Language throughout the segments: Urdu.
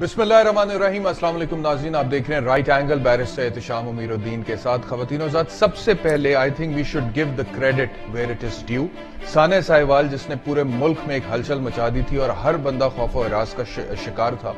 بسم اللہ الرحمن الرحیم، السلام علیکم ناظرین، آپ دیکھ رہے ہیں رائٹ اینگل بیرس سے احتشام امیر الدین کے ساتھ خواتین و ذات۔ سب سے پہلے I think we should give the credit where it is due سانے Sahiwal, جس نے پورے ملک میں ایک ہلچل مچا دی تھی اور ہر بندہ خوف و اراض کا شکار تھا۔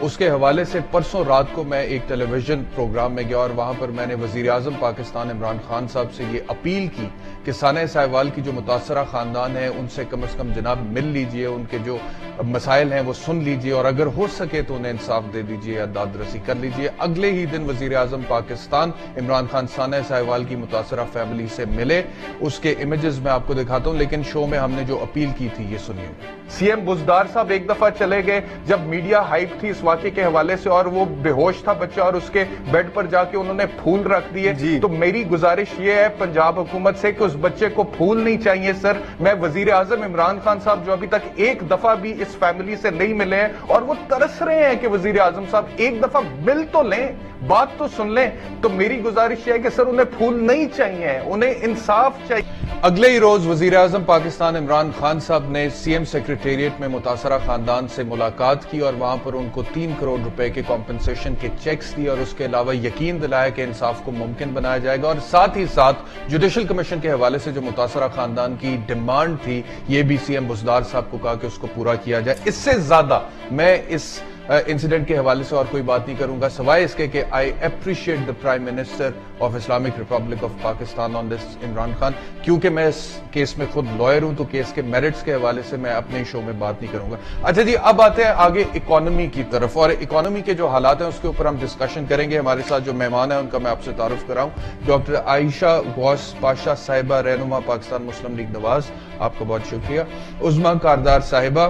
اس کے حوالے سے پرسوں رات کو میں ایک ٹیلی ویژن پروگرام میں گیا اور وہاں پر میں نے وزیر اعظم پاکستان عمران خان صاحب سے یہ اپیل کی کہ سانح ساہیوال کی جو متاثرہ خاندان ہے ان سے کم از کم جناب مل لیجیے، ان کے جو مسائل ہیں وہ سن لیجیے اور اگر ہو سکے تو انہیں انصاف دے دیجیے یا داد رسی کر لیجیے۔ اگلے ہی دن وزیر اعظم پاکستان عمران خان سانح ساہیوال کی متاثرہ فیملی سے ملے۔ اس کے امیجز میں آپ کو دکھاتا ہوں، لیکن شو میں ہم نے جو اپیل کی تھی، یہ سنیے۔ سی ایم بزدار صاحب ایک دفعہ چلے گئے جب میڈیا ہائپ تھی، اس واقعے کے حوالے سے اور وہ بے ہوش تھا بچہ اور اس کے بیڈ پر جا کے انہوں نے پھول رکھ دیے۔ جی۔ تو میری گزارش یہ ہے پنجاب حکومت سے کہ اس بچے کو پھول نہیں چاہیے سر۔ میں وزیر اعظم عمران خان صاحب جو ابھی تک ایک دفعہ بھی اس فیملی سے نہیں ملے ہیں اور وہ ترس رہے ہیں کہ وزیر اعظم صاحب ایک دفعہ مل تو لیں بات تو سن لیں۔ تو میری گزارش یہ ہے کہ سر انہیں پھول نہیں چاہیے انہیں انصاف چاہیے۔ اگلے ہی روز وزیر اعظم پاکستان عمران خان صاحب نے سی ایم سیکریٹریٹ میں متاثرہ خاندان سے ملاقات کی اور وہاں پر ان کو تین کروڑ روپے کے کمپنسیشن کے چیکس دی اور اس کے علاوہ یقین دلایا کہ انصاف کو ممکن بنایا جائے گا اور ساتھ ہی ساتھ جوڈیشل کمیشن کے حوالے سے جو متاثرہ خاندان کی ڈیمانڈ تھی، یہ بھی سی ایم بزدار صاحب کو کہا کہ اس کو پورا کیا جائے۔ اس سے زیادہ میں اس Uh, انسیڈنٹ کے حوالے سے اور کوئی بات نہیں کروں گا سوائے اس کے کہ I appreciate the prime minister of Islamic Republic of Pakistan on this Imran Khan کیونکہ میں اس کیس میں خود لائر ہوں تو کیس کے میرٹس کے حوالے سے میں اپنے شو میں بات نہیں کروں گا۔ اچھا جی اب آتے ہیں آگے اکانومی کی طرف۔ اور اکانومی کے جو حالات ہیں اس کے اوپر ہم ڈسکشن کریں گے۔ ہمارے ساتھ جو مہمان ہیں، ان کا میں آپ سے تعارف کراؤں۔ ڈاکٹر عائشہ غوث پاشا صاحبہ رہنما پاکستان مسلم لیگ نواز، آپ کا بہت شکریہ۔ عظما کاردار صاحبہ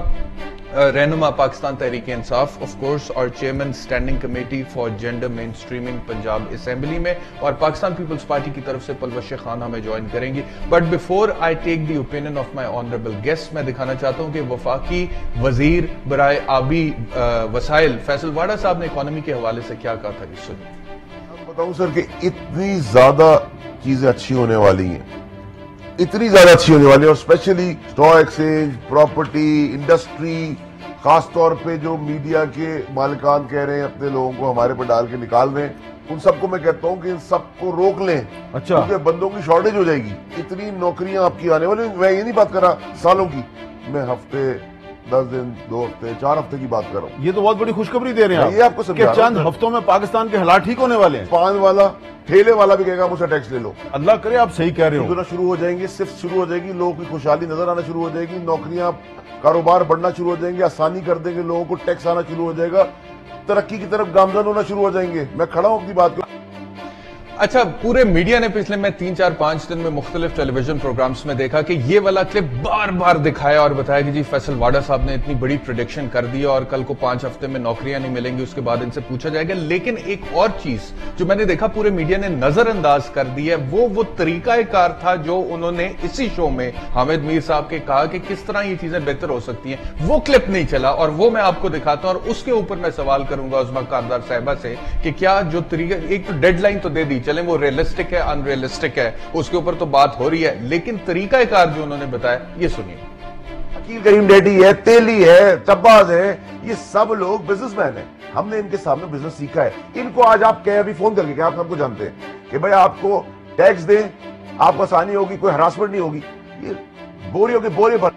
رہنما پاکستان تحریک انصاف آف کورس اور chairman standing committee for gender mainstreaming Punjab assembly میں اور پاکستان پیپلز پارٹی کی طرف سے پلوش خان ہمیں جوائن کریں گی but before I take the opinion of my honourable guest میں دکھانا چاہتا ہوں کہ وفاقی وزیر برائے آبی وسائل فیصل واڑا صاحب نے اکانومی کے حوالے سے کیا کہا تھا اس سنیے بتاؤں سر کہ اتنی زیادہ چیزیں اچھی ہونے والی ہیں اتنی زیادہ اچھی ہونے والی ہیں اور especially stock exchange property industry خاص طور پہ جو میڈیا کے مالکان کہہ رہے ہیں اپنے لوگوں کو ہمارے پہ ڈال کے نکال دیں ان سب کو میں کہتا ہوں کہ ان سب کو روک لیں۔ اچھا۔ کیونکہ بندوں کی شارٹیج ہو جائے گی۔ اتنی نوکریاں آپ کی آنے والی میں یہ نہیں بات کر رہا سالوں کی۔ میں ہفتے دس دن دو ہفتے چار ہفتے کی بات کر رہا ہوں۔ یہ تو بہت بڑی خوشخبری دے رہے ہیں یہ آپ کو کہ چند ہفتوں میں پاکستان کے حالات ٹھیک ہونے والے ہیں۔ پان والا ٹھیلے والا بھی کہے گا مجھ سے ٹیکس لے لو۔ اللہ کرے آپ صحیح کہہ رہے ہو شروع ہو جائیں گے صرف شروع ہو جائے گی لوگوں کی خوشحالی نظر آنا شروع ہو جائے گی نوکریاں کاروبار بڑھنا شروع ہو جائیں گے آسانی کر دیں گے لوگوں کو ٹیکس آنا شروع ہو جائے گا ترقی کی طرف گامزن ہونا شروع ہو جائیں گے۔ میں کھڑا ہوں اپنی بات کو۔ اچھا پورے میڈیا نے پچھلے میں تین چار پانچ دن میں مختلف ٹیلی ویژن پروگرامز میں دیکھا کہ یہ والا کلپ بار بار دکھایا اور بتایا کہ جی فیصل واڈا صاحب نے اتنی بڑی پریڈکشن کر دی اور کل کو پانچ ہفتے میں نوکریاں نہیں ملیں گی، اس کے بعد ان سے پوچھا جائے گا۔ لیکن ایک اور چیز جو میں نے دیکھا، پورے میڈیا نے نظر انداز کر دی ہے، وہ وہ طریقہ کار تھا جو انہوں نے اسی شو میں حامد میر صاحب کے کہا کہ کس طرح یہ چیزیں بہتر ہو سکتی ہیں۔ وہ کلپ نہیں چلا اور وہ میں آپ کو دکھاتا ہوں اور اس کے اوپر میں سوال کروں گا عظما کاردار صاحبہ سے کہ کیا جو طریقہ، ایک تو ڈیڈ لائن تو دے دی چلیں، وہ ریلسٹک ہے انریلسٹک ہے، اس کے اوپر تو بات ہو رہی ہے۔ لیکن طریقہ کار جو انہوں نے بتایا، یہ سنیے۔ حکیل کریم ڈیڈی ہے، تیلی ہے، چباز ہے، یہ سب لوگ بزنس مین ہیں۔ ہم نے ان کے سامنے بزنس سیکھا ہے۔ ان کو آج آپ کہیں ابھی فون کر کے کہ آپ ہم کو جانتے ہیں کہ بھائی آپ کو ٹیکس دیں، آپ کو آسانی ہوگی، کوئی ہراسمنٹ نہیں ہوگی۔ یہ بوریوں کے بورے بھر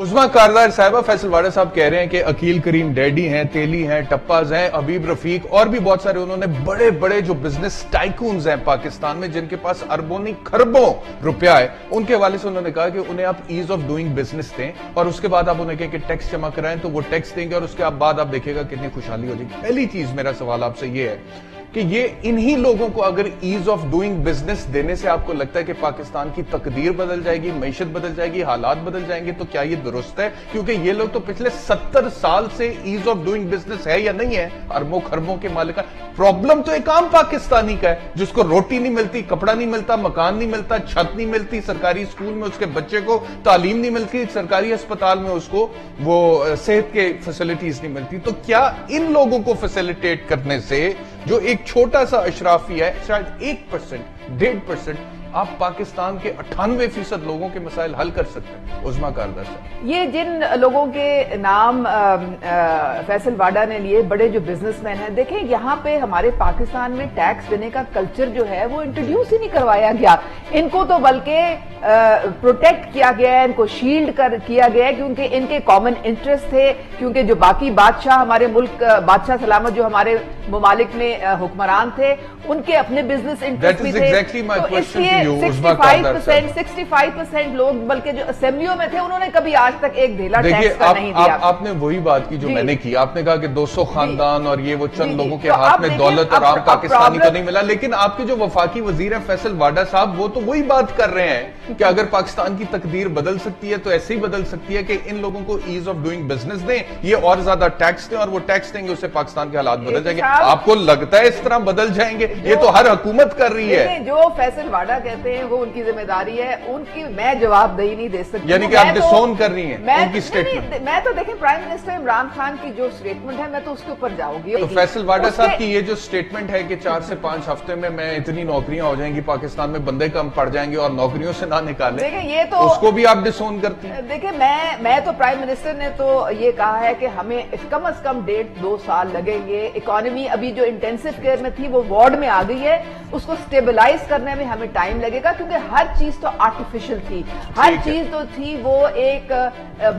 عظما کاردار صاحبہ فیصل واڑا صاحب کہہ رہے ہیں کہ عقیل کریم ڈیڈی ہیں، تیلی ہیں، ٹپاز ہیں حبیب رفیق اور بھی بہت سارے انہوں نے بڑے بڑے جو بزنس ٹائکونز ہیں پاکستان میں، جن کے پاس اربوں نہیں خربوں روپیہ ہے۔ ان کے حوالے سے انہوں نے کہا کہ انہیں آپ ایز آف ڈوئنگ بزنس دیں اور اس کے بعد آپ انہیں کہیں کہ ٹیکس جمع کرائیں تو وہ ٹیکس دیں گے اور اس کے بعد آپ دیکھیں گا کتنی خوشحالی ہو جائے گی۔ پہلی چیز میرا سوال آپ سے یہ ہے کہ یہ انہی لوگوں کو اگر ایز آف ڈوئنگ بزنس دینے سے آپ کو لگتا ہے کہ پاکستان کی تقدیر بدل جائے گی، معیشت بدل جائے گی، حالات بدل جائیں گے، تو کیا یہ درست ہے؟ کیونکہ یہ لوگ تو پچھلے ستر سال سے ایز آف ڈوئنگ بزنس ہے یا نہیں ہے؟ اربوں خربوں کے مالک پرابلم تو ایک عام پاکستانی کا ہے، جس کو روٹی نہیں ملتی، کپڑا نہیں ملتا، مکان نہیں ملتا، چھت نہیں ملتی، سرکاری اسکول میں اس کے بچے کو تعلیم نہیں ملتی، سرکاری اسپتال میں اس کو وہ صحت کے فیسلٹیز نہیں ملتی۔ تو کیا ان لوگوں کو فیسلٹیٹ کرنے سے جو ایک چھوٹا سا اشرافی ہے شاید ایک پرسنٹ ڈیڑھ پرسنٹ آپ پاکستان کے اٹھانوے فیصد لوگوں کے مسائل حل کر سکتے ہیں عظما کاردار صاحب۔ یہ جن لوگوں کے نام فیصل واڈا نے لیے بڑے جو بزنس مین ہیں دیکھیں یہاں پہ ہمارے پاکستان میں ٹیکس دینے کا کلچر جو ہے وہ انٹروڈیوس ہی نہیں کروایا گیا۔ ان کو تو بلکہ پروٹیکٹ کیا گیا ہے ان کو شیلڈ کر کیا گیا ہے کیونکہ ان کے کامن انٹرسٹ تھے۔ کیونکہ جو باقی بادشاہ ہمارے ملک بادشاہ سلامت جو ہمارے ممالک میں حکمران تھے ان کے اپنے بزنس انٹرسٹ بھی تھے۔ تو اس لیے sixty five percent sixty five percent لوگ بلکہ جو اسمبلیوں میں تھے انہوں نے کبھی آج تک ایک دھیلا ٹیکس کا نہیں دیا۔ آپ نے وہی بات کی جو میں نے کی۔ آپ نے کہا کہ دو سو خاندان اور یہ وہ چند لوگوں کے ہاتھ میں دولت اور عام پاکستانی کو نہیں ملا لیکن آپ کے جو وفاقی وزیر ہیں فیصل واڈا صاحب وہ تو وہی بات کر رہے ہیں کہ اگر پاکستان کی تقدیر بدل سکتی ہے تو ایسے ہی بدل سکتی ہے کہ ان لوگوں کو ایز آف ڈوئنگ بزنس دیں یہ اور زیادہ ٹیکس دیں اور وہ ٹیکس دیں گے اسے پاکستان کے حالات بدل جائیں گے۔ آپ کو لگتا ہے اس طرح بدل جائیں گے؟ یہ تو ہر حکومت کر رہی ہے۔ جو فیصل واڈا کہتے ہیں وہ ان کی ذمہ داری ہے ان کی میں جواب دہی نہیں دے سکتی۔ یعنی کہ آپ ڈسون کر رہی ہیں ان کی سٹیٹمنٹ میں تو دیکھیں پرائم منسٹر عمران خان کی جو سٹیٹمنٹ ہے میں تو اس کے اوپر جاؤں گی۔ تو فیصل واڈا صاحب کی یہ جو سٹیٹمنٹ ہے کہ چار سے پانچ ہفتے میں میں اتنی نوکریاں ہو جائیں گی پاکستان میں بندے کم پڑ جائیں گے اور نوکریوں سے نہ نکالیں دیکھیں یہ تو اس کو بھی آپ ڈسون کرتی ہیں۔ دیکھیں میں میں تو پرائم منسٹر نے تو یہ کہا ہے کہ ہمیں کم از کم ڈیڑھ دو سال لگیں گے۔ اکانومی ابھی جو انٹینسو کیئر میں تھی وہ وارڈ میں آ گئی ہے۔ اس کو سٹیبلائز کرنے میں ہمیں ٹائم لگے گا کیونکہ ہر چیز تو آرٹیفیشل تھی۔ ہر چیز تو تھی وہ ایک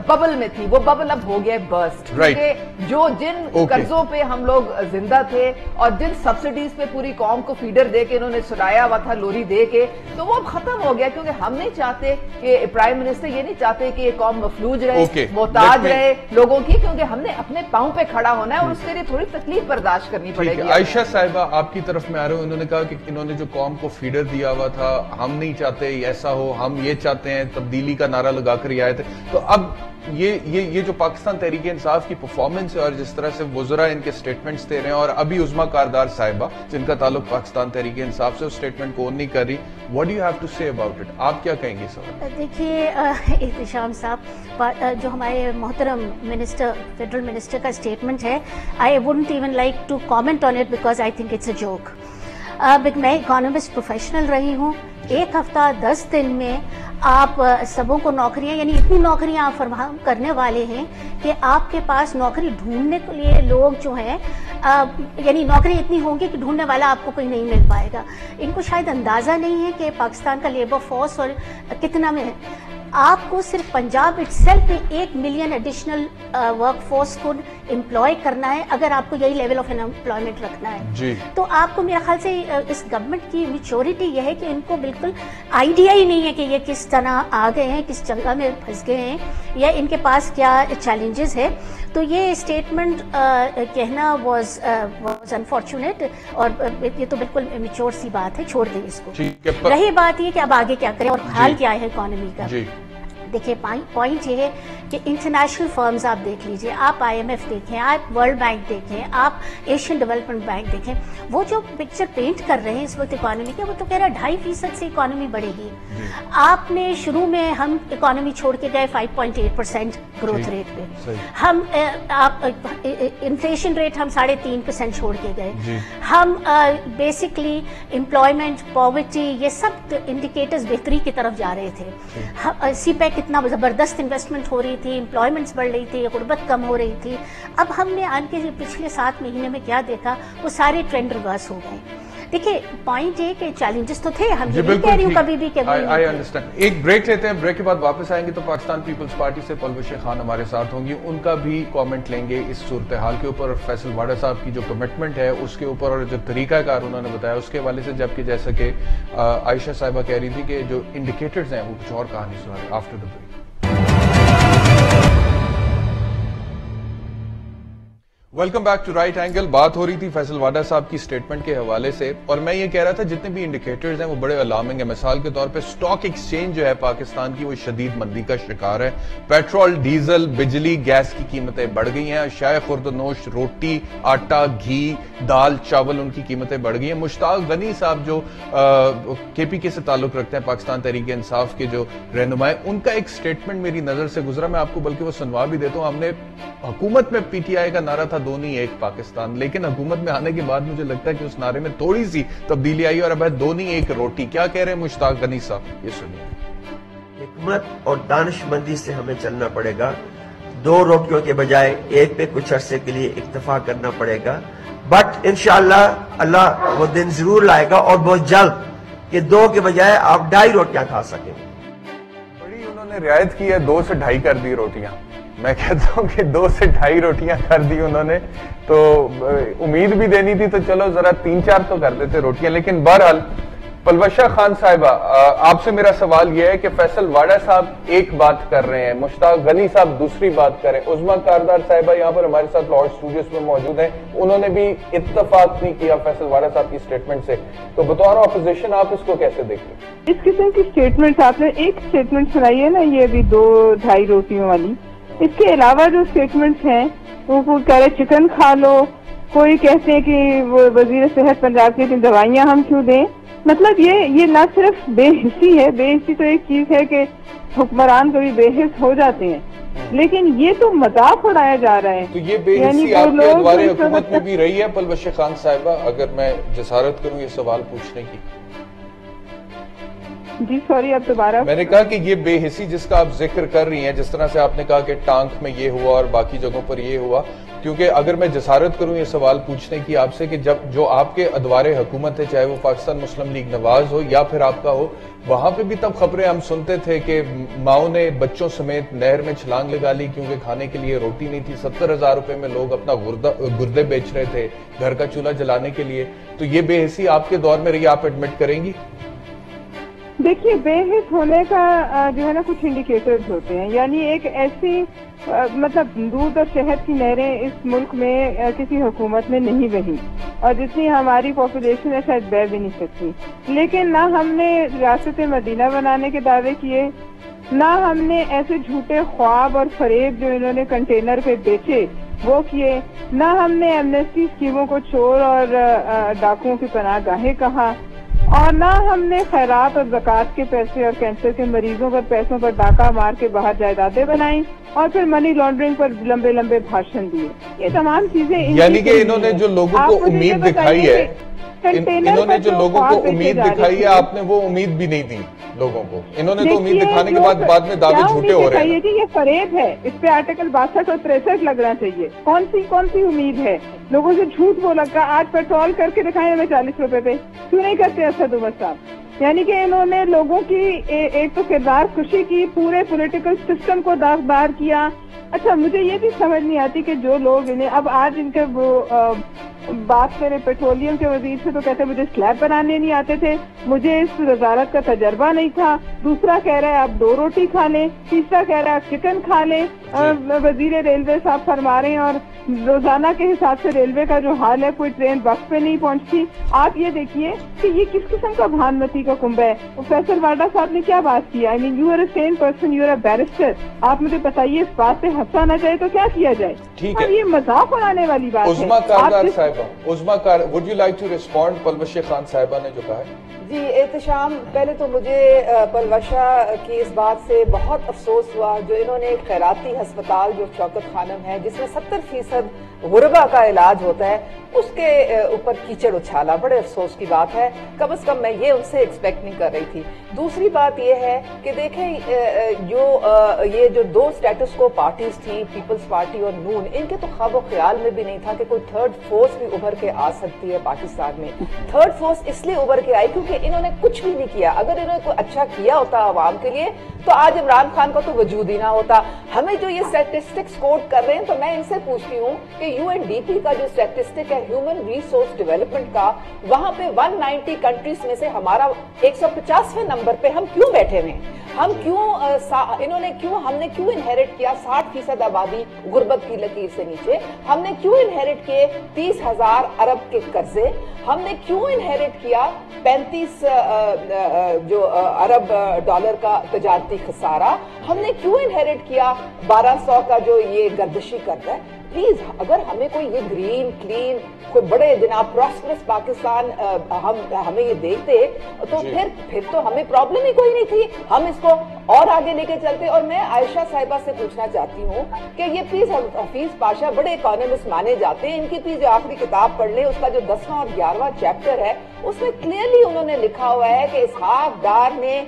ببل میں تھی۔ وہ ببل اب ہو گیا برسٹ کیونکہ جو جن قرضوں پہ ہم لوگ زندہ تھے اور جن سبسڈیز پہ پوری قوم کو فیڈر دے کے انہوں نے سنایا ہوا تھا لوری دے کے تو وہ ختم ہو گیا کیونکہ ہم نہیں چاہتے کہ پرائم منسٹر یہ نہیں چاہتے کہ یہ قوم مفلوج رہے محتاج رہے لوگوں کی کیونکہ ہم نے اپنے پاؤں پہ کھڑا ہونا ہے اور اس کے لیے تھوڑی تکلیف برداشت کرنی پڑے گی۔ عائشہ صاحبہ آپ کی طرف میں آ رہے ہوں۔ انہوں نے کہا کہ انہوں نے جو قوم کو فیڈر دیا ہوا تھا ہم نہیں چاہتے ایسا ہو، ہم یہ چاہتے ہیں، تبدیلی کا نعرہ لگا کر یہ آئے تھے تو اب یہ یہ یہ جو پاکستان تحریک انصاف کی پرفارمنس ہے اور جس طرح سے وزراء ان کے سٹیٹمنٹس دے رہے ہیں اور ابھی عظما کاردار صاحبہ جن کا تعلق پاکستان تحریک انصاف سے، اس سٹیٹمنٹ کو نہیں کر رہی۔ What you have to say about it آپ کیا کہیں گے سر دیکھیے احتشام صاحب جو ہمارے محترم منسٹر فیڈرل منسٹر کا سٹیٹمنٹ ہے I wouldn't even like to comment on it because I think it's a joke اب میں اکانومسٹ پروفیشنل رہی ہوں۔ ایک ہفتہ، دس دن میں آپ سبوں کو نوکریاں یعنی اتنی نوکریاں آپ فراہم کرنے والے ہیں کہ آپ کے پاس نوکری ڈھونڈنے کے لیے لوگ جو ہیں یعنی نوکری اتنی ہوگی کہ ڈھونڈنے والا آپ کو کوئی نہیں مل پائے گا۔ ان کو شاید اندازہ نہیں ہے کہ پاکستان کا لیبر فورس اور کتنا میں ہے آپ کو صرف پنجاب اٹ سیلف میں ایک ملین ایڈیشنل ورک فورس کو امپلوائے کرنا ہے اگر آپ کو یہی لیول آف امپلائمنٹ رکھنا ہے۔ جی۔ تو آپ کو میرا خیال سے اس گورنمنٹ کی میچورٹی یہ ہے کہ ان کو بالکل آئیڈیا ہی نہیں ہے کہ یہ کس طرح آ گئے ہیں کس جگہ میں پھنس گئے ہیں یا ان کے پاس کیا چیلنجز ہے تو یہ اسٹیٹمنٹ کہنا واز واز انفارچونیٹ اور یہ تو بالکل میچور سی بات ہے چھوڑ دیں اس کو۔ رہی بات یہ کہ اب آگے کیا کریں اور حال کیا ہے اکانومی کا۔ دیکھیے پوائنٹ یہ ہے کہ انٹرنیشنل فرمز آپ دیکھ لیجیے آپ آئی ایم ایف دیکھیں آپ ورلڈ بینک دیکھیں آپ ایشین ڈیولپمنٹ بینک دیکھیں وہ جو پکچر پینٹ کر رہے ہیں اس وقت اکانومی کے وہ تو کہہ رہا ہے ڈھائی فیصد سے اکانومی بڑھے گی۔ آپ نے شروع میں ہم اکانومی چھوڑ کے گئے five point eight percent growth rate پہ۔ ہم آپ انفلیشن ریٹ ہم ساڑھے تین پرسینٹ چھوڑ کے گئے۔ ہم بیسکلی امپلائمنٹ پاورٹی یہ سب انڈیکیٹرز بہتری کی طرف جا رہے تھے۔ سی پیک اتنا زبردست انویسٹمنٹ ہو رہی تھی امپلائمنٹس بڑھ رہی تھی غربت کم ہو رہی تھی۔ اب ہم نے آن کے پچھلے سات مہینے میں کیا دیکھا وہ سارے ٹرینڈ ریورس ہو گئے۔ دیکھیں پوائنٹ یہ کہ چیلنجز تو تھے ہم یہ کہہ رہی ہوں کبھی بھی کہ ایک بریک لیتے ہیں بریک کے بعد واپس آئیں گے تو پاکستان پیپلز پارٹی سے پلوش خان ہمارے ساتھ ہوں گی۔ ان کا بھی کامنٹ لیں گے اس صورتحال کے اوپر۔ فیصل واڈا صاحب کی جو کمٹمنٹ ہے اس کے اوپر اور جو طریقہ کار انہوں نے بتایا اس کے حوالے سے جبکہ جیسا کہ عائشہ صاحبہ کہہ رہی تھی کہ جو انڈیکیٹرز ہیں وہ کچھ اور کہانی سنا رہے after the break welcome back to Right Angle بات ہو رہی تھی فیصل واڈا صاحب کی سٹیٹمنٹ کے حوالے سے اور میں یہ کہہ رہا تھا جتنے بھی انڈیکیٹرز ہیں وہ بڑے الارمنگ ہیں۔ مثال کے طور پہ سٹاک ایکسچینج جو ہے پاکستان کی وہ شدید مندی کا شکار ہے۔ پیٹرول ڈیزل بجلی گیس کی قیمتیں بڑھ گئی ہیں۔ شائع خوردنوش روٹی، آٹا، گھی، دال، چاول، ان کی قیمتیں بڑھ گئی ہیں۔ مشتاق غنی صاحب جو کے پی کے سے تعلق رکھتے ہیں پاکستان تحریک انصاف کے جو رہنمائے، ان کا ایک سٹیٹمنٹ میری نظر سے گزرا۔ میں آپ کو بلکہ وہ سنوا بھی دیتا ہوں۔ ہم نے حکومت میں پی ٹی آئی کا نعرہ تھا دونی ایک پاکستان لیکن حکومت میں آنے کے بعد مجھے لگتا ہے کہ اس نعرے میں تھوڑی سی تبدیلی آئی اور اب ہے دونی ایک روٹی۔ کیا کہہ رہے ہیں مشتاق غنی صاحب؟ یہ سنیے۔ حکمت اور دانش مندی سے ہمیں چلنا پڑے گا۔ دو روٹیوں کے بجائے ایک پہ کچھ عرصے کے لیے اکتفا کرنا پڑے گا۔ بٹ انشاءاللہ اللہ وہ دن ضرور لائے گا اور بہت جلد کہ دو کے بجائے آپ ڈھائی روٹیاں کھا سکیں۔ بڑی انہوں نے رعایت کی ہے دو سے ڈھائی کر دی روٹیاں۔ میں کہتا ہوں کہ دو سے ڈھائی روٹیاں کر دی انہوں نے، تو امید بھی دینی تھی تو چلو ذرا تین چار تو کر دیتے روٹیاں، لیکن بہرحال پلوشا خان صاحبہ آپ سے میرا سوال یہ ہے کہ فیصل واڑا صاحب ایک بات کر رہے ہیں، مشتاق غنی صاحب دوسری بات کر رہے ہیں عظما کاردار صاحبہ یہاں پر ہمارے ساتھ لاہور اسٹوڈیوز میں موجود ہیں، انہوں نے بھی اتفاق نہیں کیا فیصل واڑا صاحب کی سٹیٹمنٹ سے۔ تو بطور اپوزیشن آپ اس کو کیسے دیکھیں اس قسم کی سٹیٹمنٹ آپ نے، ایک سٹیٹمنٹ سنائی ہے نا، یہ ابھی دو ڈھائی روٹیوں والی۔ اس کے علاوہ جو سٹیٹمنٹس ہیں وہ کہہ رہے چکن کھا لو۔ کوئی کہتے ہیں کہ وزیر صحت پنجاب کی دوائیاں ہم کیوں دیں؟ مطلب یہ یہ نہ صرف بے حصی ہے بے حصی تو ایک چیز ہے کہ حکمران کبھی بے حص ہو جاتے ہیں۔ لیکن یہ تو مذاق اڑایا جا رہا ہے۔ تو یہ بے یعنی حصی آپ کے ادوار حکومت میں بھی رہی ہے پلوش خان صاحبہ اگر میں جسارت کروں یہ سوال پوچھنے کی۔ جی سوری، اب دوبارہ۔ میں نے کہا کہ یہ بے حصی جس کا آپ ذکر کر رہی ہیں، جس طرح سے آپ نے کہا کہ ٹانک میں یہ ہوا اور باقی جگہوں پر یہ ہوا، کیونکہ اگر میں جسارت کروں یہ سوال پوچھنے کی آپ سے کہ جب جو آپ کے ادوار حکومت ہے، چاہے وہ پاکستان مسلم لیگ نواز ہو یا پھر آپ کا ہو، وہاں پہ بھی تب خبریں ہم سنتے تھے کہ ماؤں نے بچوں سمیت نہر میں چھلانگ لگا لی کیونکہ کھانے کے لیے روٹی نہیں تھی۔ ستر ہزار روپے میں لوگ اپنا گردے بیچ رہے تھے گھر کا چولہا جلانے کے لیے۔ تو یہ بے حصی آپ کے دور میں رہی، آپ ایڈمٹ کریں گی؟ دیکھیے بے حص ہونے کا جو ہے نا، کچھ انڈیکیٹرز ہوتے ہیں۔ یعنی ایک ایسی مطلب دودھ اور شہد کی نہریں اس ملک میں کسی حکومت میں نہیں بہی اور جتنی ہماری پاپولیشن ہے، شاید بہ بھی نہیں سکتی۔ لیکن نہ ہم نے ریاست مدینہ بنانے کے دعوے کیے، نہ ہم نے ایسے جھوٹے خواب اور فریب جو انہوں نے کنٹینر پہ بیچے، وہ کیے۔ نہ ہم نے ایمنیسٹی اسکیموں کو چور اور ڈاکوؤں کی پناہ گاہیں کہا۔ اور نہ ہم نے خیرات اور زکوٰۃ کے پیسے اور کینسر کے مریضوں پر پیسوں پر ڈاکہ مار کے باہر جائیدادیں بنائیں اور پھر منی لانڈرنگ پر لمبے لمبے بھاشن دیے۔ یہ تمام چیزیں یعنی کہ انہوں نے جو لوگوں کو امید دکھائی ہے انہوں نے جو لوگوں کو امید دکھائی ہے آپ نے وہ امید بھی نہیں دی لوگوں کو۔ انہوں نے تو امید دکھانے کے بعد بعد میں دعوے جھوٹے ہو رہے ہیں۔ یہ فریب ہے۔ اس پہ آرٹیکل باسٹھ اور تریسٹھ لگنا چاہیے کون سی کون سی امید ہے؟ لوگوں سے جھوٹ بول رکھا آج پیٹرول کر کے دکھائیں ہمیں چالیس روپے پہ۔ کیوں نہیں کرتے اسد عمر صاحب؟ یعنی کہ انہوں نے لوگوں کی ایک تو کردار خوشی کی پورے پولیٹیکل سسٹم کو داغدار کیا۔ اچھا مجھے یہ بھی سمجھ نہیں آتی کہ جو لوگ انہیں اب آج ان کے وہ بات کریں پیٹرولیم کے وزیر سے تو کہتے مجھے سلیب بنانے نہیں آتے تھے مجھے اس وزارت کا تجربہ نہیں تھا۔ دوسرا کہہ رہا ہے آپ دو روٹی کھا لیں۔ تیسرا کہہ رہا ہے آپ چکن کھا لیں۔ جی۔ وزیر ریلوے صاحب فرما رہے ہیں اور روزانہ کے حساب سے ریلوے کا جو حال ہے کوئی ٹرین وقت پہ نہیں پہنچتی۔ آپ یہ دیکھیے کہ یہ کس قسم کا بھانمتی کا کنبہ ہے۔ فیصل واڈا صاحب نے کیا بات کیا I mean you are a same person you are a barrister آپ مجھے بتائیے اس بات پہ ہنسا نہ جائے تو کیا کیا جائے؟ ہے۔ یہ مذاق اڑانے والی بات ہے۔ Uzma Kardar would you like to respond Palwasha Khan صاحبہ نے جو کہا ہے۔ جی احتشام، پہلے تو مجھے پلوشا کی اس بات سے بہت افسوس ہوا جو انہوں نے ایک خیراتی ہسپتال جو چوکت خانم ہے، جس میں ستر فیصد غربہ کا علاج ہوتا ہے، اس کے اوپر کیچڑ اچھالا، بڑے افسوس کی بات ہے۔ کم از کم میں یہ ان سے ایکسپیکٹ نہیں کر رہی تھی۔ دوسری بات یہ ہے کہ دیکھیں جو یہ جو دو سٹیٹس کو پارٹیز تھی پیپلز پارٹی اور نون ان کے تو خواب و خیال میں بھی نہیں تھا کہ کوئی تھرڈ فورس بھی ابھر کے آ سکتی ہے پاکستان میں۔ تھرڈ فورس اس لیے ابھر کے آئی کیونکہ انہوں نے کچھ بھی نہیں کیا۔ اگر انہوں نے کوئی اچھا کیا ہوتا عوام کے لیے، تو آج عمران خان کا تو وجود ہی نہ ہوتا۔ ہمیں جو یہ سٹیٹسٹکس کوٹ کر رہے ہیں، تو میں ان سے پوچھتی ہوں کہ یو این ڈی پی کا جو سٹیٹسٹک ہے ہیومن ریسورس ڈیولپمنٹ کا، وہاں پہ ون نائنٹی کنٹریز میں سے ہمارا ایک سو پچاسویں نمبر پہ ہم کیوں بیٹھے ہوئے ہم کیوں انہوں نے کیوں، ہم نے کیوں انہیرٹ کیا ساٹھ فیصد آبادی غربت کی لکیر سے نیچے؟ ہم نے کیوں انہیرٹ کیے تیس ہزار ارب کے قرضے؟ ہم نے کیوں انہیرٹ کیا پینتیس جو ارب ڈالر کا تجارتی خسارہ؟ ہم نے کیوں انہیرٹ کیا بارہ سو کا جو یہ گردشی کرتا ہے؟ پلیز اگر ہمیں کوئی یہ گرین کلین کوئی بڑے جناب پراسپرس پاکستان ہم ہمیں یہ دیکھتے تو جی۔ پھر پھر تو ہمیں پرابلم ہی کوئی نہیں تھی۔ ہم اس کو اور آگے لے کے چلتے اور میں عائشہ صاحبہ سے پوچھنا چاہتی ہوں کہ یہ پلیز حفیظ پاشا بڑے اکانومسٹ مانے جاتے ہیں۔ ان کی پلیز جو آخری کتاب پڑھ لیں اس کا جو دسواں اور گیارہواں چیپٹر ہے اس میں کلیئرلی انہوں نے لکھا ہوا ہے کہ اسحاق ڈار نے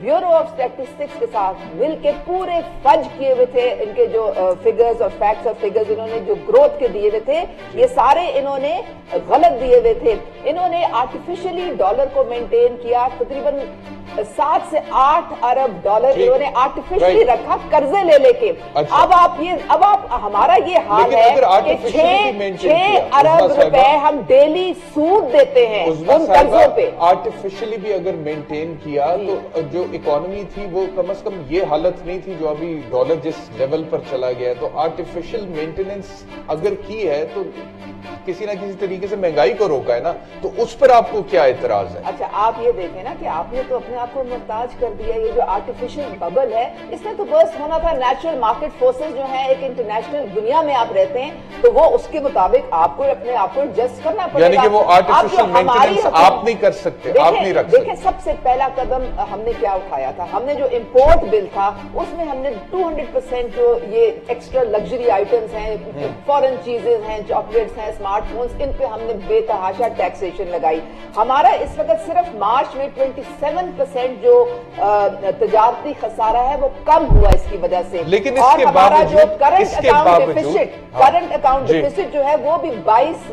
بیورو آف اسٹیٹسٹکس کے ساتھ مل کے پورے فج کیے ہوئے تھے۔ ان کے جو فگرز اور فیکٹس اور فگرز انہوں نے جو گروتھ کے دیے ہوئے تھے، یہ سارے انہوں نے غلط دیے ہوئے تھے۔ انہوں نے آرٹیفیشلی ڈالر کو مینٹین کیا، تقریباً سات سے آٹھ ارب ڈالر۔ انہوں نے آرٹیفیشلی. رکھا قرضے لے لے کے اچھا۔ اب آپ یہ اب آپ ہمارا یہ حال ہے کہ چھ ارب روپے ہم ڈیلی سود دیتے ہیں ان قرضوں پہ آرٹیفیشلی بھی اگر مینٹین کیا جی۔ تو جو اکانومی تھی وہ کم از کم یہ حالت نہیں تھی جو ابھی ڈالر جس لیول پر چلا گیا ہے تو آرٹیفیشل مینٹیننس اگر کی ہے تو کسی نہ کسی طریقے سے مہنگائی کو روکا ہے نا تو اس پر آپ کو کیا اعتراض ہے اچھا آپ یہ دیکھیں نا کہ آپ نے تو اپنے آپ کو محتاج کر دیا یہ جو آرٹیفیشل ببل ہے اس میں تو بس ہونا تھا نیچرل مارکیٹ فورسز جو ہیں ایک انٹرنیشنل دنیا میں آپ رہتے ہیں تو وہ اس کے مطابق آپ کو اپنے آپ کو ایڈجسٹ کرنا پڑے گا۔ یعنی کہ وہ maintenance حکومت- آپ نہیں کر سکتے، آپ نہیں رکھ دیکھیں سب سے پہلا قدم ہم نے کیا اٹھایا تھا۔ ہم نے جو امپورٹ بل تھا اس میں ہم نے 200% جو یہ ایکسٹرا لگژری آئٹمز ہیں فورن چیزز ہیں چاکلیٹس ہیں فونز ان پہ ہم نے بے تحاشا ٹیکسیشن لگائی۔ ہمارا اس وقت صرف مارچ میں 27% جو آ، تجارتی خسارہ ہے وہ کم ہوا اس کی وجہ سے۔ لیکن اس کے جو باوجود- کرنٹ اس کے اکاؤنٹ باوجود- ڈیفیسٹ۔ Current account. ڈیفیسٹ جو ہے وہ بھی بائیس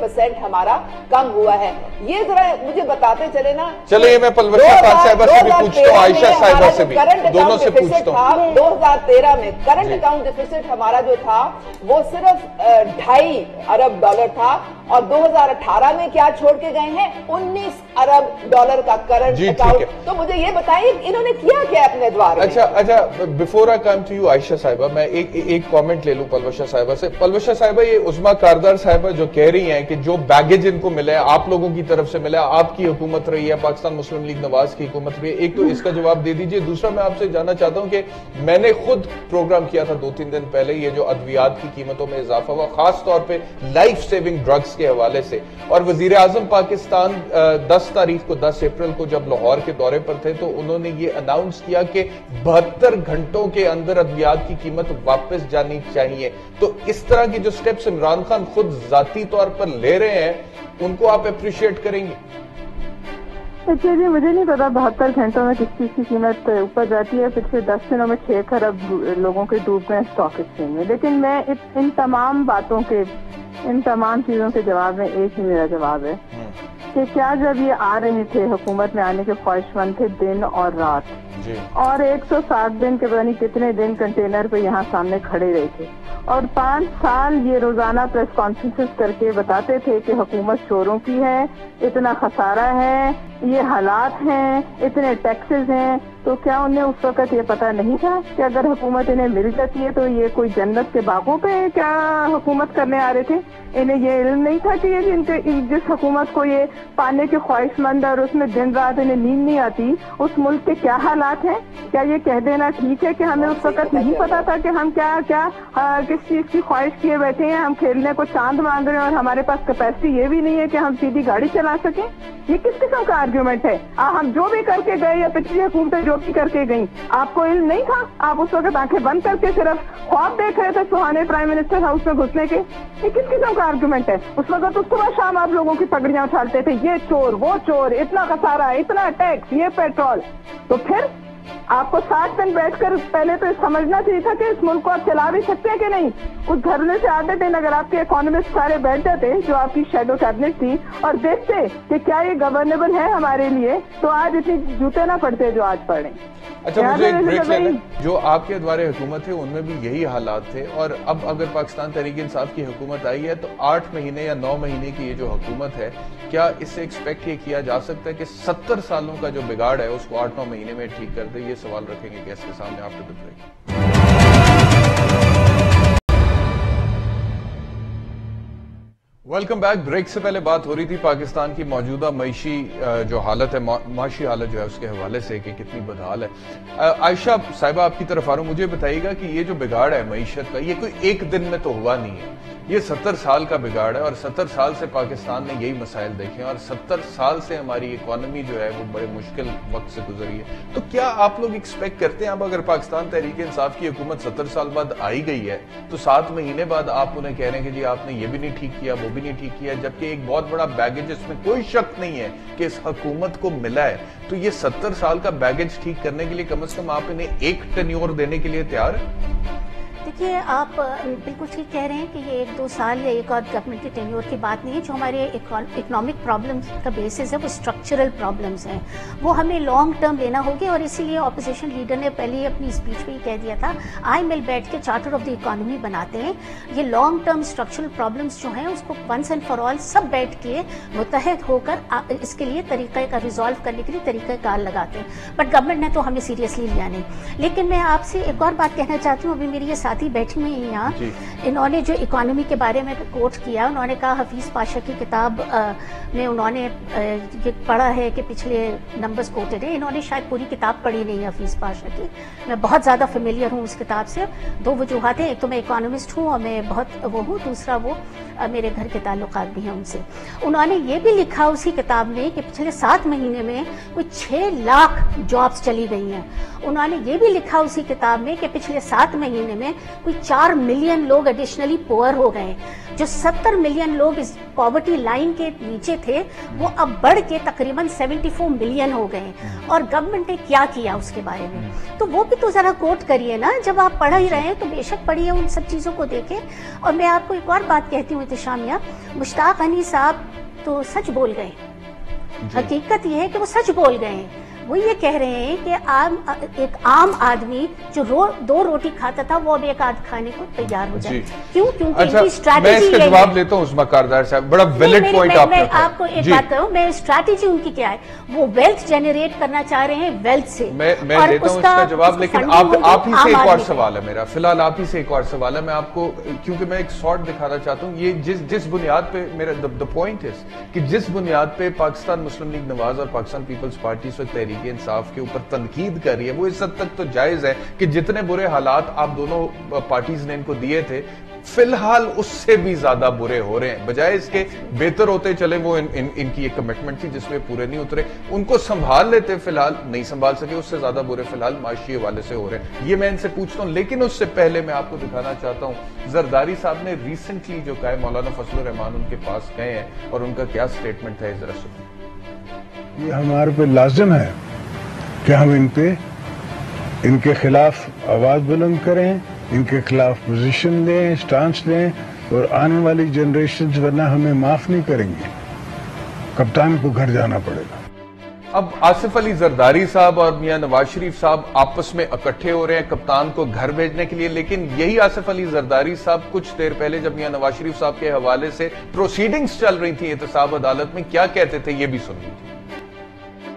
پرسینٹ ہمارا کم ہوا ہے۔ یہ ذرا مجھے بتاتے چلے نا۔ چلیے میں شفاعت صاحبہ سے بھی پوچھتا ہوں عائشہ صاحبہ سے بھی۔ دونوں سے پوچھتا ہوں۔ دو ہزار تیرہ میں کرنٹ۔ اکاؤنٹ ڈیفیسٹ ہمارا جو تھا وہ صرف ڈھائی ارب ڈالر تھا۔ اور دو ہزار اٹھارہ میں کیا چھوڑ کے گئے ہیں؟ انیس ارب ڈالر کا کرنٹ جی، ٹھیک ہے۔ تو مجھے یہ بتائیے انہوں نے کیا کیا اپنے دوار میں؟ اچھا اچھا before I come to you Ayesha صاحبہ میں ایک ایک کامنٹ لے لوں پلوشا صاحبہ سے۔ پلوشا صاحبہ یہ عظما کاردار صاحبہ جو کہہ رہی ہیں کہ جو بیگیج ان کو ملا ہے آپ لوگوں کی طرف سے ملا ہے آپ کی حکومت رہی ہے پاکستان مسلم لیگ نواز کی حکومت رہی ہے۔ ایک تو اس کا جواب دے دیجیے۔ دوسرا میں آپ سے جاننا چاہتا ہوں کہ میں نے خود پروگرام کیا تھا دو تین دن پہلے یہ جو ادویات کی قیمتوں میں اضافہ ہوا خاص طور پہ لائف سیونگ ڈرگز کے حوالے سے۔ اور وزیر اعظم پاکستان دس تاریخ کو دس اپریل کو جب لاہور کے دورے پر تھے تو انہوں نے یہ اناؤنس کیا کہ بہتر گھنٹوں کے اندر ادویات کی قیمت واپس جانی چاہیے۔ تو اس طرح کی جو سٹیپس عمران خان خود ذاتی طور پر لے رہے ہیں ان کو آپ اپریشیٹ کریں گے۔ جی مجھے نہیں پتا بہتر گھنٹوں میں کس چیز کی قیمت اوپر جاتی ہے۔ پچھلے دس دنوں میں چھ کھرب لوگوں کے ڈوب گئے اسٹاک ایکسچینج میں لیکن میں ان تمام باتوں کے ان تمام چیزوں کے جواب میں ایک ہی میرا جواب ہے۔ کہ کیا جب یہ آ رہے تھے حکومت میں آنے کے خواہش مند تھے دن اور رات؟ جی۔ اور ایک سو سات دن کے پتہ نہیں کتنے دن کنٹینر پہ یہاں سامنے کھڑے رہے تھے۔ اور پانچ سال یہ روزانہ پریس کانفرنس کر کے بتاتے تھے کہ حکومت چوروں کی ہے اتنا خسارہ ہے۔ یہ حالات ہیں، اتنے ٹیکسز ہیں، تو کیا انہیں اس وقت یہ پتا نہیں تھا کہ اگر حکومت انہیں مل جاتی ہے تو یہ کوئی جنت کے باغوں پہ کیا حکومت کرنے آ رہے تھے؟ انہیں یہ علم نہیں تھا کہ یہ جن کے جس حکومت کو یہ پانے کے خواہش مند اور اس میں دن رات انہیں نیند نہیں آتی، اس ملک کے کیا حالات ہیں؟ کیا یہ کہہ دینا ٹھیک ہے کہ ہمیں اس وقت نہیں پتا تھا کہ ہم کیا کیا کس چیز کی خواہش کیے بیٹھے ہیں؟ ہم کھیلنے کو چاند مانگ رہے ہیں اور ہمارے پاس کیپیسٹی یہ بھی نہیں ہے کہ ہم سیدھی گاڑی چلا سکیں۔ یہ کس قسم کا آرگیومنٹ ہے۔ ہم جو بھی کر کے گئے یا پچھلی حکومتیں جو بھی کر کے گئیں، آپ کو علم نہیں تھا؟ آپ اس وقت آنکھیں بند کر کے صرف خواب دیکھ رہے تھے سہانے پرائم منسٹر ہاؤس میں گھسنے کے۔ یہ کس قسم کا آرگیومنٹ ہے؟ اس وقت اس صبح شام آپ لوگوں کی پگڑیاں اچھالتے تھے۔ یہ چور، وہ چور، اتنا خسارہ، اتنا ٹیکس یہ پیٹرول تو پھر؟ آپ کو سات دن بیٹھ کر پہلے تو سمجھنا چاہیے تھا کہ اس ملک کو آپ چلا بھی سکتے ہیں کہ نہیں؟ اس دھرنے سے آتے دن اگر آپ کے اکانومسٹ سارے بیٹھ جاتے جو آپ کی شیڈو کیبنٹ تھی اور دیکھتے کہ کیا یہ گورنیبل ہے ہمارے لیے تو آج اتنی جوتے نہ پڑتے جو آج پڑے۔ اچھا مجھے ایک بریک لینا جو آپ کے دوارے حکومت ہے ان میں بھی یہی حالات تھے۔ اور اب اگر پاکستان تحریک انصاف کی حکومت آئی ہے تو آٹھ مہینے یا نو مہینے کی یہ جو حکومت ہے کیا اس سے ایکسپیکٹ یہ کیا جا سکتا ہے کہ ستر سالوں کا جو بگاڑ ہے اس کو آٹھ نو مہینے میں ٹھیک کر دے؟ یہ سوال رکھیں گے گیس کے سامنے آپ کے بریک ویلکم بیک بریک سے پہلے بات ہو رہی تھی پاکستان کی موجودہ معیشی جو حالت ہے معاشی حالت جو ہے، اس کے حوالے سے کہ کتنی بدحال ہے۔ عائشہ صاحبہ، آپ کی طرف آ رہا ہوں۔ مجھے بتائیے گا کہ یہ جو بگاڑ ہے معیشت کا، یہ کوئی ایک دن میں تو ہوا نہیں ہے۔ یہ ستر سال کا بگاڑ ہے اور ستر سال سے پاکستان نے یہی مسائل دیکھے ہیں اور ستر سال سے ہماری اکانومی جو ہے وہ بڑے مشکل وقت سے گزری ہے۔ تو کیا آپ لوگ ایکسپیکٹ کرتے ہیں اب اگر پاکستان تحریک انصاف کی حکومت ستر سال بعد آئی گئی ہے تو سات مہینے بعد آپ انہیں کہہ رہے ہیں کہ جی آپ نے یہ بھی نہیں ٹھیک کیا، وہ بھی نہیں ٹھیک کیا، جبکہ ایک بہت بڑا بیگیج اس میں کوئی شک نہیں ہے کہ اس حکومت کو ملا ہے۔ تو یہ ستر سال کا بیگیج ٹھیک کرنے کے لیے کم از کم آپ انہیں ایک ٹینیور دینے کے لیے تیار ہے دیکھیے، آپ بالکل ٹھیک کہہ رہے ہیں کہ یہ ایک دو سال یا ایک اور گورنمنٹ کی ٹینیور کی بات نہیں ہے، جو ہمارے اکنامک پرابلمس کا بیسس ہے، وہ اسٹرکچرل پرابلمس ہیں۔ وہ ہمیں لانگ ٹرم لینا ہوگی اور اسی لیے اپوزیشن لیڈر نے پہلے اپنی اسپیچ میں ہی کہہ دیا تھا آئی مل بیٹھ کے چارٹر آف دی اکانومی بناتے ہیں۔ یہ لانگ ٹرم اسٹرکچرل پرابلمس جو ہیں، اس کو ونس اینڈ فار آل سب بیٹھ کے متحد ہو کر اس کے لیے طریقہ کا ریزالو کرنے کے لیے طریقہ کار لگاتے ہیں۔ بٹ گورنمنٹ نے تو ہمیں سیریسلی لیا نہیں۔ لیکن میں آپ سے ایک اور بات کہنا چاہتی ہوں، ابھی میری یہ ساتھی بیٹھی ہوئی ہیں۔ یہاں جی۔ انہوں نے جو اکانومی کے بارے میں کوٹ کیا انہوں نے کہا حفیظ پاشا کی کتاب میں انہوں نے پڑھا ہے کہ پچھلے نمبرز کوٹڈ ہیں۔ انہوں نے شاید پوری کتاب پڑھی نہیں ہے حفیظ پاشا کی۔ میں بہت زیادہ فیملیئر ہوں اس کتاب سے۔ دو وجوہات ہیں ایک تو میں اکانومسٹ ہوں اور میں بہت وہ ہوں دوسرا وہ میرے گھر کے تعلقات بھی ہیں ان سے۔ انہوں نے یہ بھی لکھا اسی کتاب میں کہ پچھلے سات مہینے میں کوئی چھ لاکھ جابز چلی گئی ہیں۔ انہوں نے یہ بھی لکھا اسی کتاب میں کہ پچھلے سات مہینے میں کوئی چار ملین لوگ ایڈیشنلی پور ہو گئے۔ جو ستر ملین لوگ اس پاورٹی لائن کے نیچے تھے وہ اب بڑھ کے تقریباً سیونٹی فور ملین ہو گئے۔ اور گورنمنٹ نے کیا کیا اس کے بارے میں؟ تو وہ بھی تو ذرا کوٹ کریے نا جب آپ پڑھ ہی رہے ہیں تو بے شک پڑھیے ان سب چیزوں کو دیکھیں۔ اور میں آپ کو ایک اور بات کہتی ہوں اتشامیہ مشتاق انی صاحب تو سچ بول گئے۔ جی۔ حقیقت یہ ہے کہ وہ سچ بول گئے ہیں۔ وہ یہ کہہ رہے ہیں کہ ایک عام آدمی جو دو روٹی کھاتا تھا وہ اب ایک آدھ کھانے کو تیار ہو جائے۔ جی۔ کیوں؟ کیونکہ اچھا، ان کی اسٹریٹجی میں اس کا جواب لیتا ہوں اس مکاردار صاحب۔ بڑا ویلڈ پوائنٹ آپ میں آپ کو ایک جی۔ بات کروں میں اسٹریٹجی ان کی کیا ہے؟ وہ ویلتھ جنریٹ کرنا چاہ رہے ہیں ویلتھ سے۔ میں لیتا ہوں اس کا جواب لیکن آپ ہی سے ایک اور سوال ہے میرا۔ فی الحال آپ ہی سے ایک اور سوال ہے۔ میں آپ کو کیونکہ میں ایک شارٹ دکھانا چاہتا ہوں یہ جس بنیاد پہ میرا دا پوائنٹ ہے کہ جس بنیاد پہ پاکستان مسلم لیگ نواز اور پاکستان پیپلز پارٹی سے تحریک تحریک انصاف کے اوپر تنقید کر رہی ہے وہ اس حد تک تو جائز ہے کہ جتنے برے حالات آپ دونوں پارٹیز نے ان کو دیے تھے فی الحال اس سے بھی زیادہ برے ہو رہے ہیں۔ بجائے اس کے بہتر ہوتے چلے وہ ان, ان, ان کی ایک کمٹمنٹ تھی جس میں پورے نہیں اترے۔ ان کو سنبھال لیتے فی الحال نہیں سنبھال سکے اس سے زیادہ برے فی الحال معاشی حوالے سے ہو رہے ہیں۔ یہ میں ان سے پوچھتا ہوں لیکن اس سے پہلے میں آپ کو دکھانا چاہتا ہوں زرداری صاحب نے ریسنٹلی جو کہا ہے مولانا فضل الرحمان ان کے پاس گئے ہیں اور ان کا کیا سٹیٹمنٹ ہے ذرا سنیں یہ ہمارے پہ لازم ہے کہ ہم ان پہ ان کے خلاف آواز بلند کریں، ان کے خلاف پوزیشن لیں سٹانس لیں اور آنے والی جنریشن ورنہ ہمیں معاف نہیں کریں گے۔ کپتان کو گھر جانا پڑے گا۔ اب آصف علی زرداری صاحب اور میاں نواز شریف صاحب آپس میں اکٹھے ہو رہے ہیں کپتان کو گھر بھیجنے کے لیے، لیکن یہی آصف علی زرداری صاحب کچھ دیر پہلے جب میاں نواز شریف صاحب کے حوالے سے پروسیڈنگز چل رہی تھی احتساب عدالت میں کیا کہتے تھے یہ بھی سن لی تھی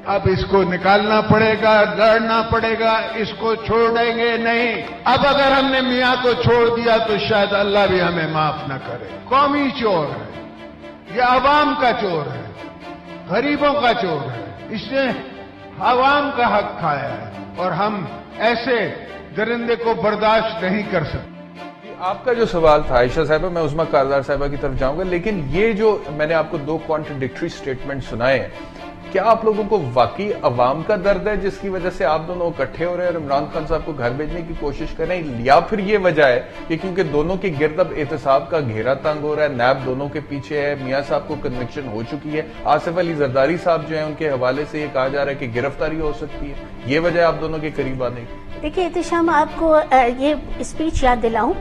اب اس کو نکالنا پڑے گا لڑنا پڑے گا، اس کو چھوڑیں گے نہیں۔ اب اگر ہم نے میاں کو چھوڑ دیا تو شاید اللہ بھی ہمیں معاف نہ کرے۔ قومی چور ہے، یہ عوام کا چور ہے، غریبوں کا چور ہے۔ اس نے عوام کا حق کھایا ہے اور ہم ایسے درندے کو برداشت نہیں کر سکتے۔ جی، آپ کا جو سوال تھا، عائشہ صاحبہ، میں عزمہ کاردار صاحبہ کی طرف جاؤں گا، لیکن یہ جو میں نے آپ کو دو کانٹرڈکٹری سٹیٹمنٹ سنائے ہیں کیا آپ لوگوں کو واقعی عوام کا درد ہے جس کی وجہ سے آپ دونوں اکٹھے ہو رہے ہیں اور عمران خان صاحب کو گھر بھیجنے کی کوشش کر رہے ہیں؟ یا پھر یہ وجہ ہے کہ کیونکہ دونوں کی گرد اب احتساب کا گھیرا تنگ ہو رہا ہے نیب دونوں کے پیچھے ہے میاں صاحب کو کنوکشن ہو چکی ہے۔ آصف علی زرداری صاحب جو ہیں ان کے حوالے سے یہ کہا جا رہا ہے کہ گرفتاری ہو سکتی ہے۔ یہ وجہ آپ دونوں کے قریب آنے کی۔ دیکھیے احتشام آپ کو یہ اسپیچ یاد دلاؤں۔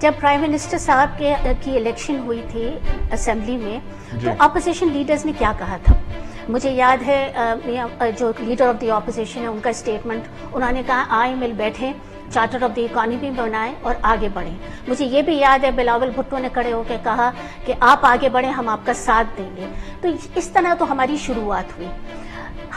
جب پرائم منسٹر صاحب کی الیکشن ہوئی تھی اسمبلی میں جی۔ تو اپوزیشن لیڈرز نے کیا کہا تھا؟ مجھے یاد ہے جو لیڈر آف دی اپوزیشن ہے ان کا اسٹیٹمنٹ انہوں نے کہا آئے مل بیٹھے چارٹر آف دی اکانومی بنائیں اور آگے بڑھیں۔ مجھے یہ بھی یاد ہے بلاول بھٹو نے کھڑے ہو کے کہا کہ آپ آگے بڑھیں ہم آپ کا ساتھ دیں گے۔ تو اس طرح تو ہماری شروعات ہوئی۔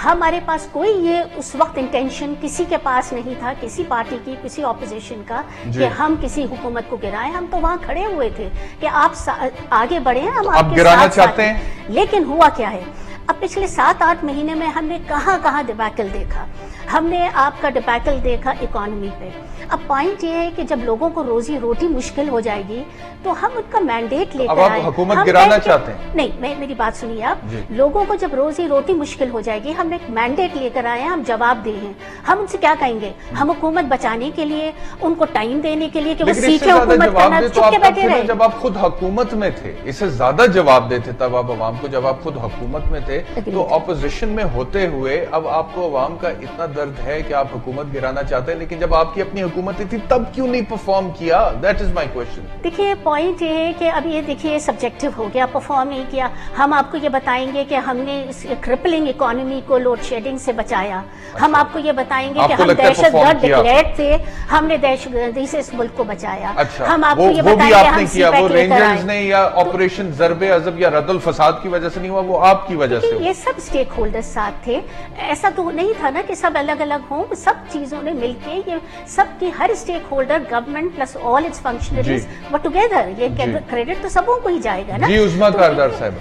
ہمارے پاس کوئی یہ اس وقت انٹینشن کسی کے پاس نہیں تھا کسی پارٹی کی کسی اپوزیشن کا جی۔ کہ ہم کسی حکومت کو گرائیں۔ ہم تو وہاں کھڑے ہوئے تھے کہ آپ آگے بڑھیں ہم آپ کے گرانا ساتھ ساتھ چاہتے ہیں؟ لیکن ہوا کیا ہے؟ اب پچھلے سات آٹھ مہینے میں ہم نے کہاں کہاں ڈبیکل دیکھا؟ ہم نے آپ کا ڈبیکل دیکھا اکانومی پہ۔ اب پوائنٹ یہ ہے کہ جب لوگوں کو روزی روٹی مشکل ہو جائے گی تو ہم ان کا مینڈیٹ لے کر حکومت گرانا چاہتے ہیں؟ نہیں میں میری بات سنیے آپ۔ جی۔ لوگوں کو جب روزی روٹی مشکل ہو جائے گی ہم ایک مینڈیٹ لے کر آئے ہیں ہم جواب دے ہیں۔ ہم ان سے کیا کہیں گے؟ ہم حکومت بچانے کے لیے ان کو ٹائم دینے کے لیے کہ وہ سیکھیں حکومت کرنا۔ چپ کے بیٹھے رہے۔ جب آپ خود حکومت میں تھے اس سے زیادہ جواب دیتے تب آپ عوام کو جب آپ خود حکومت میں تھے Agreed. تو اپوزیشن میں ہوتے ہوئے اب آپ کو عوام کا اتنا درد ہے کہ آپ حکومت گرانا چاہتے ہیں لیکن جب آپ کی اپنی حکومت تھی تب کیوں نہیں پرفارم کیا؟ دیٹ از مائی کوشچن دیکھیے پوائنٹ یہ ہے کہ اب یہ دیکھیے سبجیکٹو ہو گیا پرفارم نہیں کیا۔ ہم آپ کو یہ بتائیں گے کہ ہم نے اس کرپلنگ اکانومی کو لوڈ شیڈنگ سے بچایا۔ ہم آپ کو یہ بتائیں گے کہ ہم دہشت گرد؟ ڈکلیئر تھے ہم نے دہشت گردی سے اس ملک کو بچایا۔ اچھا۔ ہم آپ کو یہ بتائیں گے ہم نے سی کیا؟ وہ پیک لے کر رینجرز آئے۔ نے یا آپریشن ضرب عزب یا رد الفساد کی وجہ سے نہیں ہوا وہ آپ کی وجہ سے کہ ہوا یہ سب سٹیک ہولڈر ساتھ تھے۔ ایسا تو نہیں تھا نا کہ سب الگ الگ ہوں سب چیزوں نے مل کے یہ سب کی ہر stakeholder government plus all its functionaries وہ ٹوگیدر یہ جی۔ کریڈٹ تو سبوں کو ہی جائے گا نا۔ جی عظما تو کاردار صاحب۔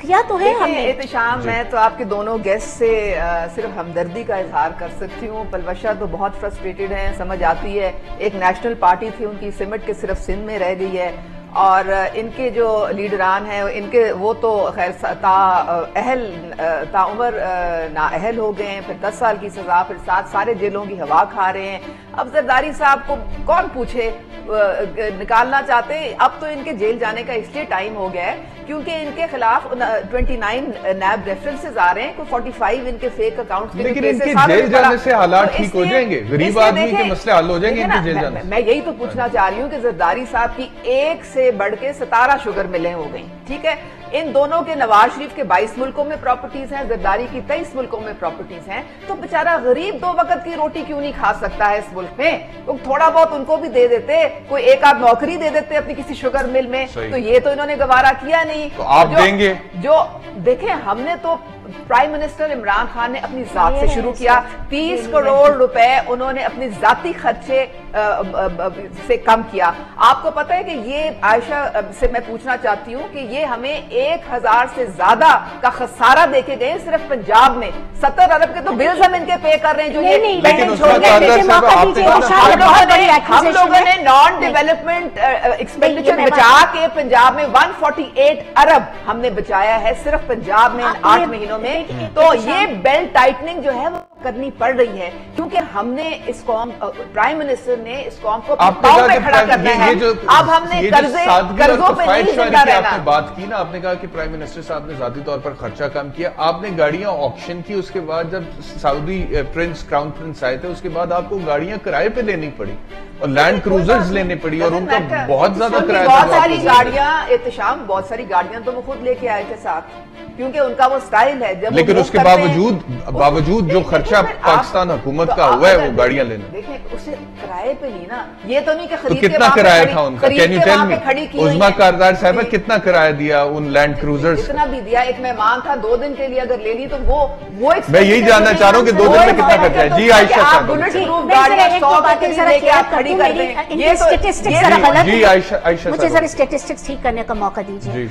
کیا تو ہے ہم نے؟ احتشام میں تو آپ کے دونوں گیسٹ سے صرف ہمدردی کا اظہار کر سکتی ہوں۔ پلوشا تو بہت فرسٹریٹڈ ہیں سمجھ آتی ہے۔ ایک نیشنل پارٹی تھی ان کی سمٹ کے صرف سندھ میں رہ گئی ہے۔ اور ان کے جو لیڈران ہیں، ان کے وہ تو خیر تا اہل، تا عمر نا نااہل ہو گئے ہیں، پھر دس سال کی سزا، پھر سات سارے جیلوں کی ہوا کھا رہے ہیں۔ اب زرداری صاحب کو کون پوچھے؟ نکالنا چاہتے؟ ہیں اب تو ان کے جیل جانے کا اس لیے ٹائم ہو گیا ہے کیونکہ ان کے خلاف ٹوئنٹی نائن نیب ریفرنسز آ رہے ہیں کوئی فورٹی فائیو ان کے فیک اکاؤنٹس لیکن ان کے جیل جانے سے حالات ٹھیک ہو جائیں گے۔ غریب آدمی کے مسئلے حل ہو جائیں گے ان کے جیل جانے سے۔ میں یہی تو پوچھنا چاہ رہی ہوں کہ زرداری صاحب کی ایک سے بڑھ کے ستارہ شوگر ملیں ہو گئیں۔ ٹھیک ہے؟ ان دونوں کے نواز شریف کے بائیس ملکوں میں پراپرٹیز ہیں زرداری کی تیئیس ملکوں میں پراپرٹیز ہیں تو بےچارا غریب دو وقت کی روٹی کیوں نہیں کھا سکتا ہے اس ملک میں تو تھوڑا بہت ان کو بھی دے دیتے کوئی ایک آدھ نوکری دے دیتے اپنی کسی شوگر مل میں۔ تو یہ تو انہوں نے گوارا کیا نہیں تو آپ جو- دیں گے؟ جو دیکھیں ہم نے تو پرائم منسٹر عمران خان نے اپنی ذات سے شروع کیا۔ تیس کروڑ روپے انہوں نے اپنی ذاتی خرچے سے کم کیا آپ کو پتا ہے کہ یہ عائشہ سے میں پوچھنا چاہتی ہوں کہ یہ ہمیں ایک ہزار سے زیادہ کا خسارہ دے کے گئے صرف پنجاب میں ستر ارب کے تو بلز ہم ان کے پے کر رہے ہیں جو یہ بینک چھوڑ شاید ہم لوگوں نے۔ نان۔ ڈیولپمنٹ ایکسپینڈیچر بچا کے پنجاب میں 148 ارب ہم نے بچایا ہے صرف پنجاب میں آٹھ مہینوں میں دیکھیے، تو احتشام- یہ بیلٹ ٹائٹننگ جو ہے وہ کرنی پڑ رہی ہے کیونکہ ہم نے اس قوم پرائم منسٹر نے اس قوم کو پاؤں پہ کھڑا کرنا ہے۔ اب ہم نے قرضے قرضوں پہ نہیں زندہ کی آپ رہنا۔ نے بات کی نا آپ نے کہا کہ پرائم منسٹر صاحب نے ذاتی طور پر خرچہ کم کیا۔ آپ نے گاڑیاں آکشن کی اس کے بعد جب سعودی پرنس کراؤن پرنس آئے تھے اس کے بعد آپ کو گاڑیاں کرائے پہ لینی پڑی۔ اور لینڈ کروزرز لینی پڑی اور ان کا بہت زیادہ کرایہ بہت تھا ساری۔ گاڑیاں احتشام بہت ساری گاڑیاں تو وہ خود لے کے آئے تھے ساتھ۔ کیونکہ ان کا وہ سٹائل ہے جب لیکن اس کے باوجود باوجود جو خرچہ پاکستان حکومت کا ہوا ہے وہ گاڑیاں لینے۔ دیکھیں اسے کرائے پہ نہیں نا۔ یہ تو نہیں کہ خرید کے کتنا وہاں پہ کرایہ کھڑی- تھا ان کا؟ Can you tell me. Kardar صاحبہ جی۔ کتنا کرایہ دیا ان لینڈ کروزرز اتنا بھی دیا ایک مہمان تھا دو دن کے لیے اگر لے لی تو وہ وہ میں یہی جاننا چاہ رہا ہوں کہ دو دن میں کتنا خرچہ ہے۔ جی عائشہ آپ صاحب بلٹ پروف گاڑیاں ایک سو دو کے باتیں قریب ذرا لے کے آپ کھڑی جی- جی مجھے ذرا اسٹیٹسٹکس ٹھیک کرنے کا موقع دیجیے۔ جی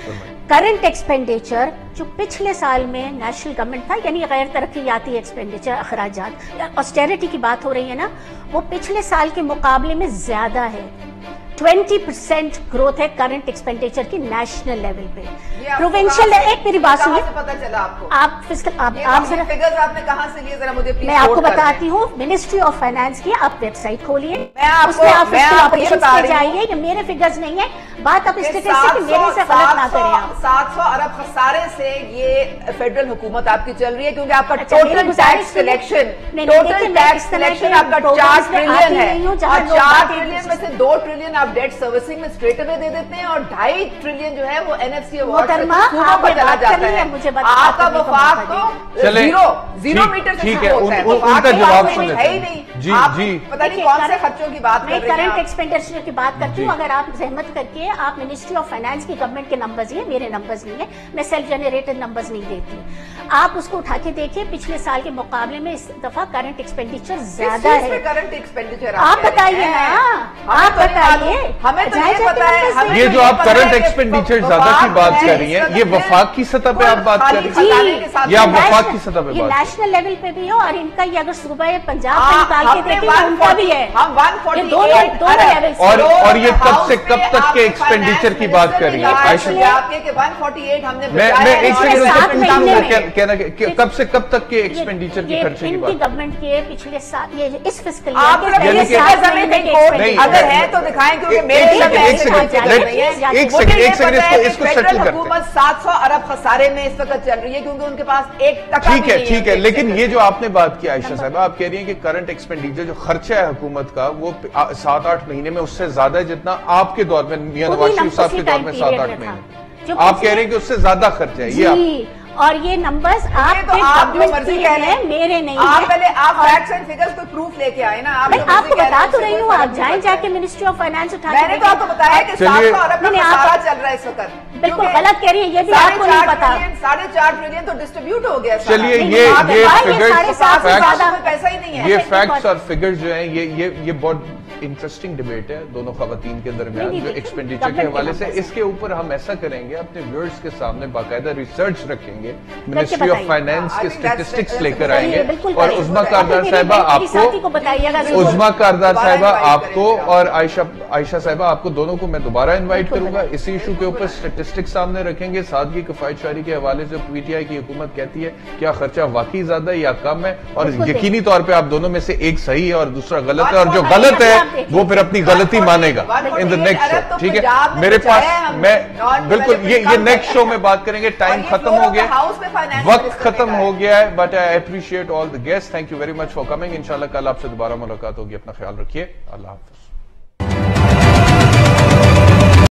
کرنٹ ایکسپینڈیچر جو پچھلے سال میں نیشنل گورنمنٹ تھا یعنی غیر ترقیاتی ایکسپینڈیچر اخراجات آسٹیریٹی کی بات ہو رہی ہے نا وہ پچھلے سال کے مقابلے میں زیادہ ہے۔ ٹوینٹی پرسینٹ گروتھ ہے کرنٹ ایکسپینڈیچر کی نیشنل لیول پہ پروونشل ایک میری بات سنیے آپ فسکل آپ ذرا میں آپ کو۔ بتاتی ہوں منسٹری آف فائنانس کی آپ ویب سائٹ کھولیے اس میں آپ پہ ہوں جائیے یہ میرے فگرز نہیں ہے بات آپ کہ اسٹیٹسٹک میرے سے غلط نہ کریں آپ سات سو ارب خسارے سے یہ فیڈرل حکومت آپ کی چل رہی ہے کیونکہ آپ کا ٹوٹل ٹیکس۔ کلیکشن ٹوٹل میں ٹیکس اس کلیکشن آپ کا چار میں ٹریلین ہے اور چار ٹریلین میں سے دو ٹریلین آپ ڈیٹ سروسنگ میں اسٹریٹ اوے دے دیتے ہیں اور ڈھائی ٹریلین جو ہے وہ این ایف سی محترمہ، آپ پر چلا جاتا ہے، آپ کا وفاق تو زیرو زیرو میٹر سے شروع ہے، ہوتا ہے وفاق کے کوئی لیتے ہے ہی ہیں۔ نہیں جی، آپ جی۔ پتہ نہیں کون سے خرچوں کی بات میں کر رہے ہیں کرنٹ آپ۔ ایکسپینڈیچر کی بات کرتی ہوں جی۔ اگر آپ زحمت کر کے آپ منسٹری آف فائنانس کی گورنمنٹ کے نمبرز یہ میرے نمبرز نہیں ہیں میں سیلف جنریٹڈ نمبرز نہیں دیتی۔ آپ اس کو اٹھا کے دیکھیں پچھلے سال کے مقابلے میں اس دفعہ کرنٹ ایکسپینڈیچر کس زیادہ ہے۔ پہ کرنٹ ایکسپینڈیچر آپ بتائیے نا آپ بتائیے۔ ہمیں تو یہ پتا ہے یہ جو آپ کرنٹ ایکسپینڈیچر وفاق زیادہ کی بات کر رہی ہیں یہ وفاق کی سطح پہ آپ بات کر رہی ہیں۔ یہ آپ وفاق کی سطح پہ یہ بات۔ نیشنل لیول پہ بھی ہو اور ان کا یہ اگر صوبہ پنجاب ہاں، پہ نکال کے ہم دیکھیں ان کا بھی ہے۔ 148 یہ دونوں لیول سے اور- کروڑ اور یہ کب سے کب تک کے ایکسپینڈیچر کی بات کر رہی ہیں۔ عائشہ فائنانس آپ کے کہ 148 ہم نے میں بچایا میں ہے۔ ایک اور سیکنڈ سات ساتھ مہینے مہینے میں میں کہنا کہ کب سے کب تک کے ایکسپینڈیچر کی خرچے کی بات گورنمنٹ کے پچھلے سال یہ اس فسکل اگر ہے تو دکھائیں کیونکہ ایک- میرے ایک ساتھ سیکنڈ، ایک سیکنڈ، اس کو- settle کرتے ہیں۔ حکومت سات سو ارب خسارے میں اس وقت چل رہی ہے کیونکہ ان کے پاس ایک ٹکا ٹھیک ہے ٹھیک ہے لیکن یہ جو آپ نے بات کی عائشہ صاحبہ آپ کہہ رہی ہیں کہ کرنٹ ایکسپینڈیچر جو خرچہ ہے حکومت کا وہ سات آٹھ مہینے میں اس سے زیادہ ہے جتنا آپ کے دور میں میاں نواز شریف صاحب کے دور میں سات آٹھ مہینے۔ آپ کہہ رہے ہیں کہ اس سے زیادہ خرچہ ہے۔ یہ آپ جی اور یہ نمبرز آپ کے آپ گورنمنٹ کے ہیں میرے نہیں آپ ہیں۔ پہلے آپ اور- فیکٹس اینڈ فگرز کو پروف لے کے آئے نا آپ آپ کو بتا تو رہی کوئی ہوں آپ جائیں جا ہے۔ کے منسٹری آف فائنانس اٹھا میں نے تو آپ کو بتایا کہ سات چلیے- سو ارب کا نہیں، آپ- خسارہ چل رہا ہے اس وقت۔ بالکل کیونکہ غلط کہہ رہی ہیں یہ بھی ساڑھے آپ کو نہیں پتا۔ ٹریلین- ساڑھے چار ٹریلین تو ڈسٹریبیوٹ ہو گیا۔ چلیے یہ آپ فگرز پیسہ ہی نہیں ہے۔ یہ فیکٹس اور فگرز جو ہیں یہ بہت انٹرسٹنگ ڈیبیٹ ہے دونوں خواتین کے درمیان جو ایکسپینڈیچر کے حوالے سے اس کے اوپر ہم ایسا کریں گے اپنے ویورز کے سامنے باقاعدہ ریسرچ رکھیں گے منسٹری آف۔ فائنانس I کے اسٹیٹسٹکس لے کر آئیں گے اور بالکل کاردار صاحبہ آپ کو۔ عظما کاردار صاحبہ آپ کو۔ اور عائشہ عائشہ صاحبہ آپ کو دونوں کو میں دوبارہ انوائٹ کروں گا۔ اسی ایشو کے اوپر اسٹیٹسٹکس سامنے رکھیں گے سادگی کفایت شاری کے حوالے سے پی ٹی آئی کی حکومت کہتی ہے کیا خرچہ واقعی زیادہ ہے یا کم ہے اور یقینی طور پہ آپ دونوں میں سے ایک صحیح ہے اور دوسرا غلط ہے اور جو غلط ہے۔ وہ پھر اپنی غلطی مانے گا ان دا نیکسٹ شو ٹھیک ہے؟ میرے پاس میں بالکل یہ نیکسٹ شو میں بات کریں گے ٹائم ختم ہو گیا، وقت ختم ہو گیا ہے but I appreciate all the guest thank you very much for coming انشاءاللہ کل آپ سے دوبارہ ملاقات ہوگی، اپنا خیال رکھیے، اللہ حافظ۔